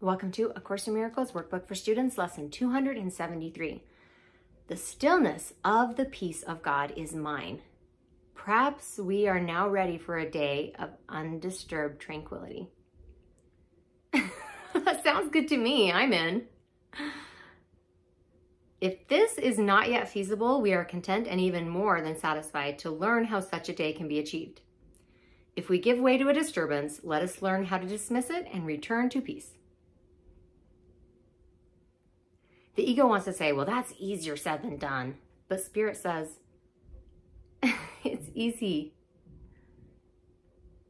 Welcome to A Course in Miracles Workbook for Students, Lesson 273. The stillness of the peace of God is mine. Perhaps we are now ready for a day of undisturbed tranquility. sounds good to me. I'm in. If this is not yet feasible, we are content and even more than satisfied to learn how such a day can be achieved. If we give way to a disturbance, let us learn how to dismiss it and return to peace. The ego wants to say, well, that's easier said than done. But spirit says, it's easy.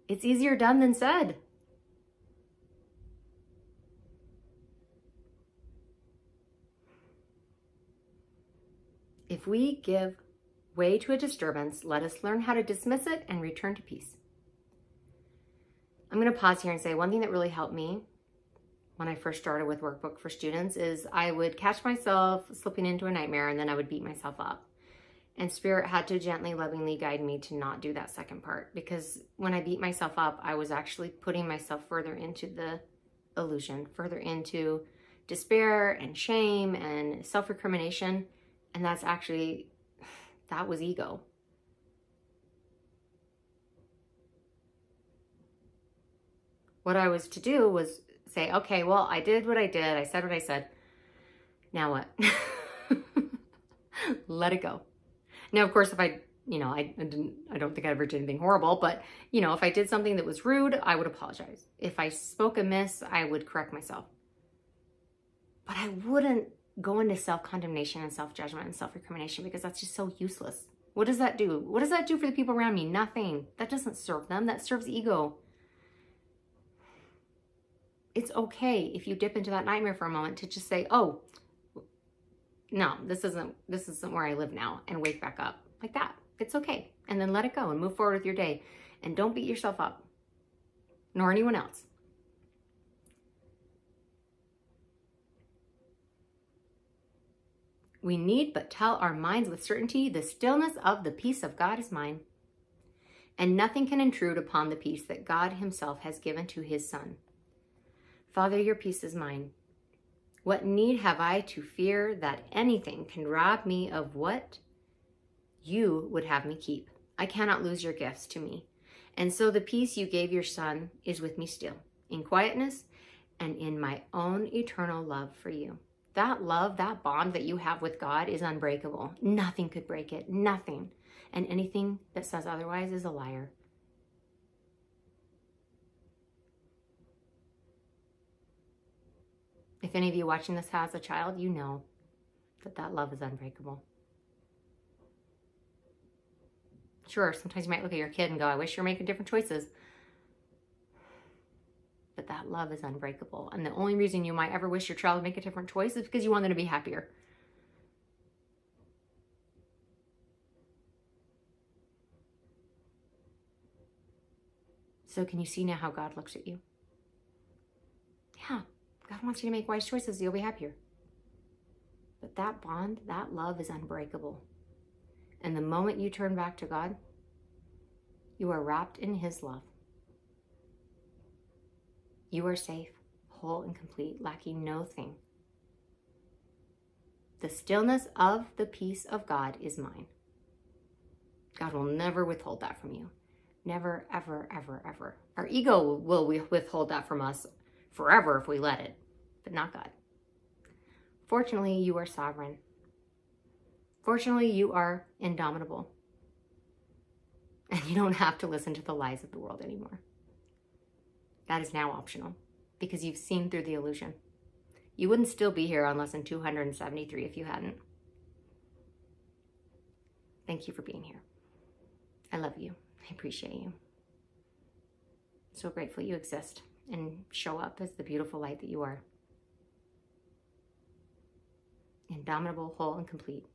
It's easier done than said. If we give way to a disturbance, let us learn how to dismiss it and return to peace. I'm going to pause here and say one thing that really helped me when I first started with workbook for students is I would catch myself slipping into a nightmare and then I would beat myself up. And spirit had to gently, lovingly guide me to not do that second part because when I beat myself up, I was actually putting myself further into the illusion, further into despair and shame and self-recrimination. And that's actually, that was ego. What I was to do was say, okay, well, I did what I did. I said what I said. Now what? Let it go. Now, of course, if I, you know, I, I, didn't, I don't think I ever did anything horrible, but, you know, if I did something that was rude, I would apologize. If I spoke amiss, I would correct myself. But I wouldn't go into self-condemnation and self-judgment and self-recrimination because that's just so useless. What does that do? What does that do for the people around me? Nothing. That doesn't serve them. That serves ego it's okay if you dip into that nightmare for a moment to just say, oh, no, this isn't, this isn't where I live now and wake back up like that. It's okay. And then let it go and move forward with your day. And don't beat yourself up, nor anyone else. We need but tell our minds with certainty, the stillness of the peace of God is mine. And nothing can intrude upon the peace that God himself has given to his son. Father, your peace is mine. What need have I to fear that anything can rob me of what you would have me keep? I cannot lose your gifts to me. And so the peace you gave your son is with me still, in quietness and in my own eternal love for you. That love, that bond that you have with God is unbreakable. Nothing could break it, nothing. And anything that says otherwise is a liar. If any of you watching this has a child, you know that that love is unbreakable. Sure, sometimes you might look at your kid and go, I wish you're making different choices. But that love is unbreakable. And the only reason you might ever wish your child to make a different choice is because you want them to be happier. So can you see now how God looks at you? God wants you to make wise choices. You'll be happier. But that bond, that love is unbreakable. And the moment you turn back to God, you are wrapped in his love. You are safe, whole and complete, lacking no thing. The stillness of the peace of God is mine. God will never withhold that from you. Never, ever, ever, ever. Our ego will withhold that from us forever if we let it, but not God. Fortunately, you are sovereign. Fortunately, you are indomitable. And you don't have to listen to the lies of the world anymore. That is now optional because you've seen through the illusion. You wouldn't still be here on lesson 273 if you hadn't. Thank you for being here. I love you. I appreciate you. So grateful you exist and show up as the beautiful light that you are. Indomitable, whole, and complete.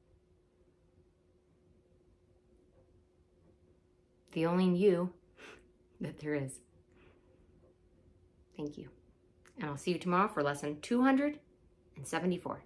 The only you that there is. Thank you. And I'll see you tomorrow for lesson 274.